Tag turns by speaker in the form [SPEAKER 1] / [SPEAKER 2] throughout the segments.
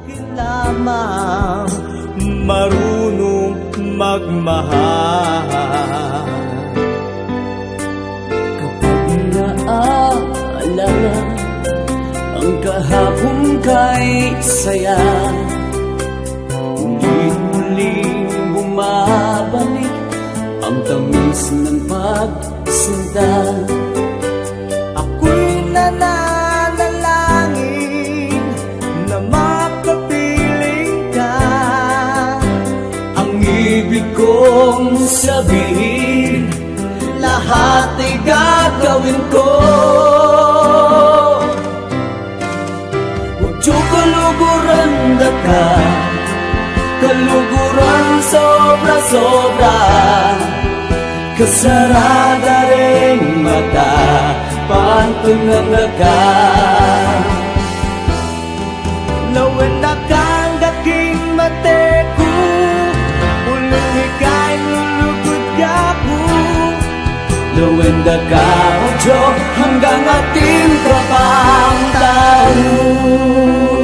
[SPEAKER 1] akin lamang marunong magmahal. Kapag naaalala ang kahapon kay saya Muli-muling bumabalik ang tamis ng pagsinta Ako'y nananalangin sabihin lahat ay gagawin ko. Medyo kaluguran ka Kaluguran sobra-sobra. Kasarada rin mata Pantungan na ka Lawan na ka, Ojo Hanggang ating trapang taon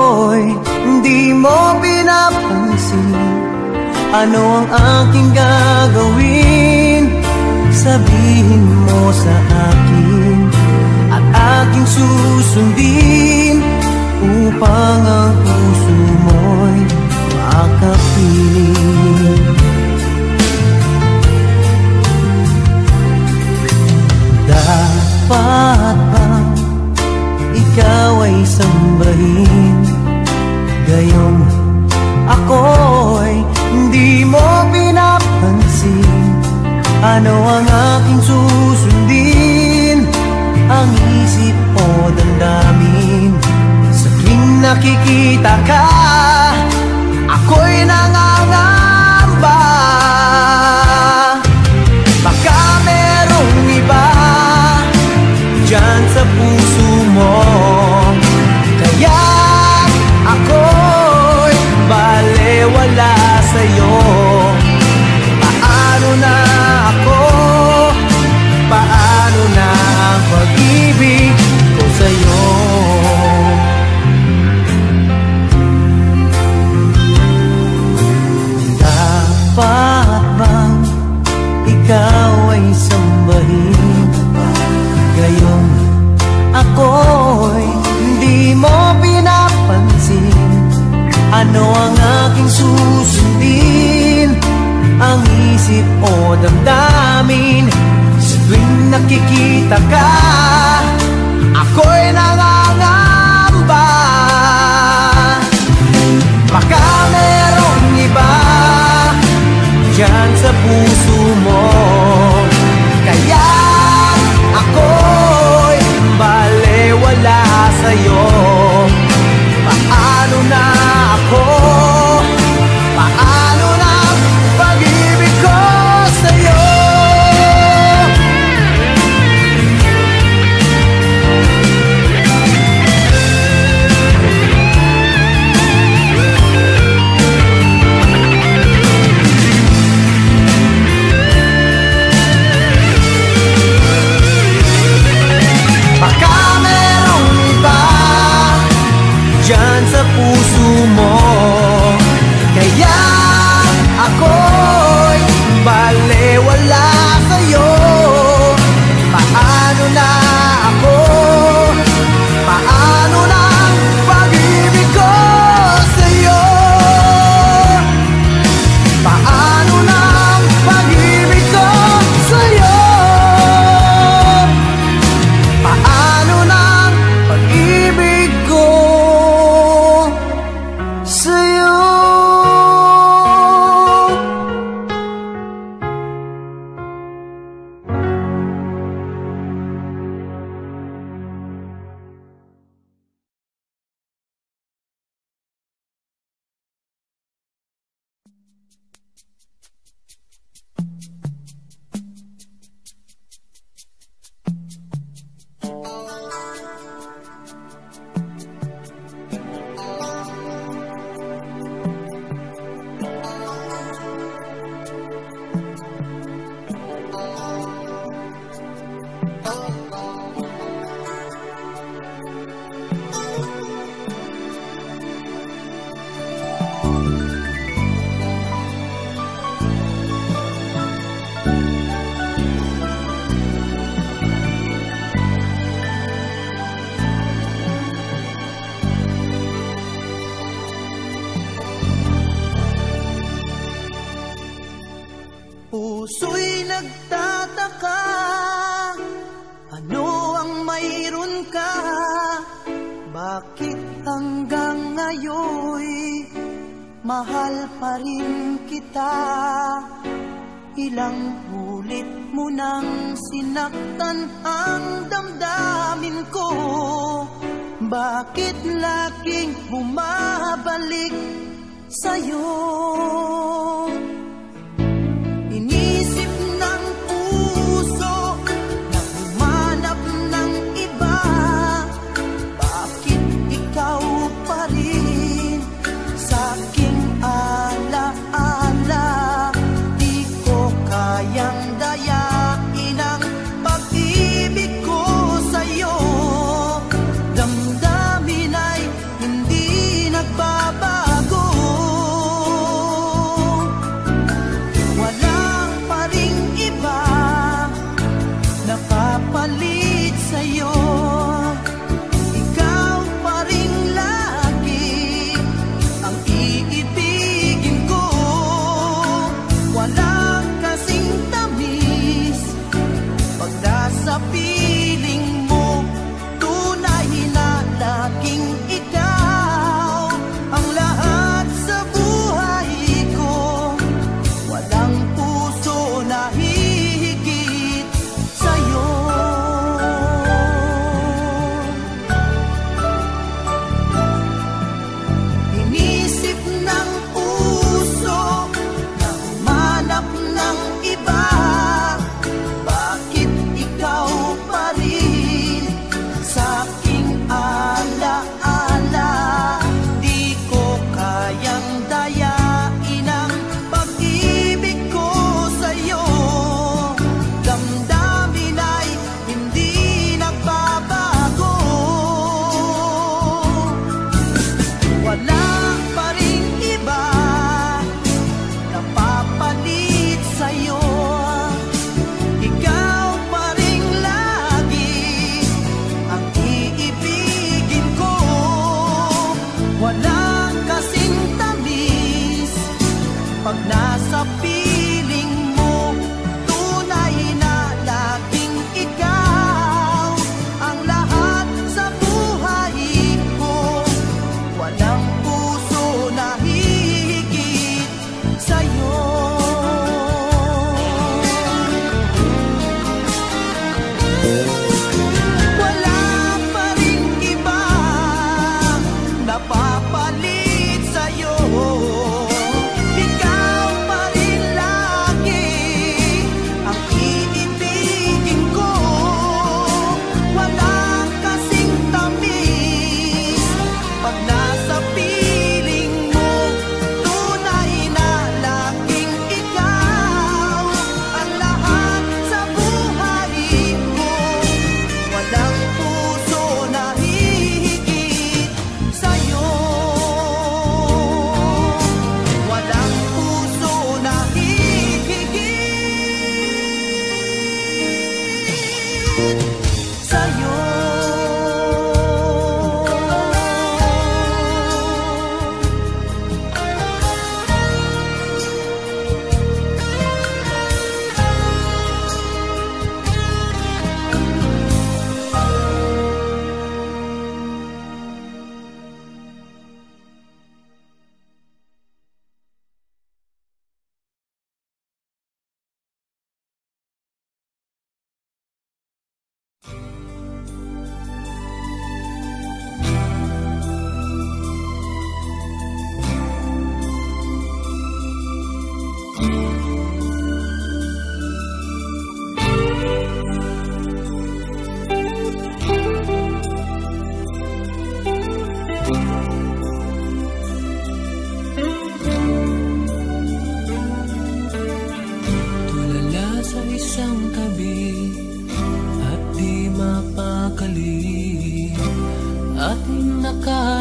[SPEAKER 2] ako'y hindi mo pinapansin. Ano ang aking gagawin? Sabihin mo sa akin At aking susundin Upang ang puso mo'y makapiling. Dapat bang ikaw ay sambahin Gayong ako'y hindi mo pinapansin. Ano ang aking susundin? Ang isip o damdamin. Sa tuwing nakikita ka Ako'y nangangamba dyan sa puso mo? Kaya ako'y balewala. Puso'y nagtataka Ano ang mayroon ka?
[SPEAKER 3] Bakit mahal pa rin kita Ilang ulit mo nang sinaktan ang damdamin ko Bakit laging bumabalik sa'yo? Inisip ng puso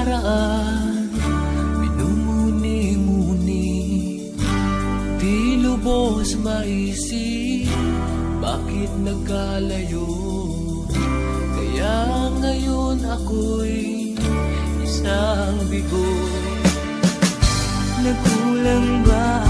[SPEAKER 1] nakaraan Minumuni-muni. Di lubos maisip Bakit nagkalayo. Kaya ngayon ako'y Isang bigo Nagkulang ba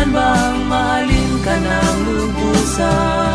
[SPEAKER 3] Kasalanan bang mahalin ka ng lubusan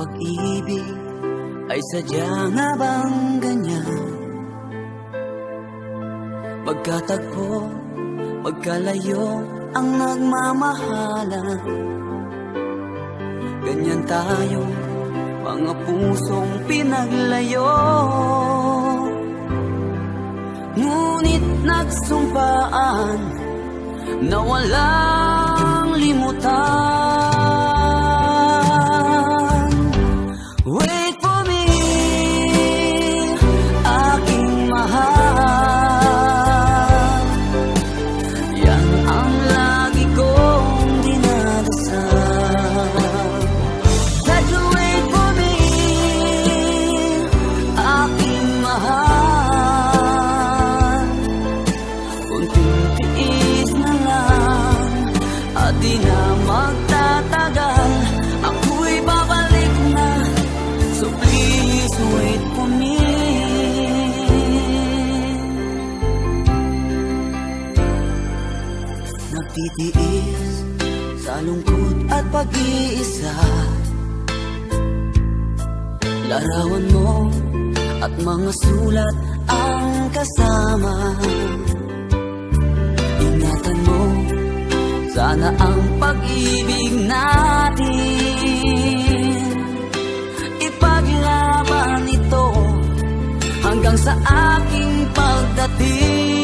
[SPEAKER 1] pag-ibig ay sadya nga bang ganyan? Magkatagpo, magkalayo ang nagmamahalan. Ganyan tayo, mga pusong pinaglayo. Ngunit nagsumpaan na walang limutan Larawan mo at mga sulat ang kasama. Ingatan mo, sana ang pag-ibig natin. Ipaglaban ito hanggang sa aking pagdating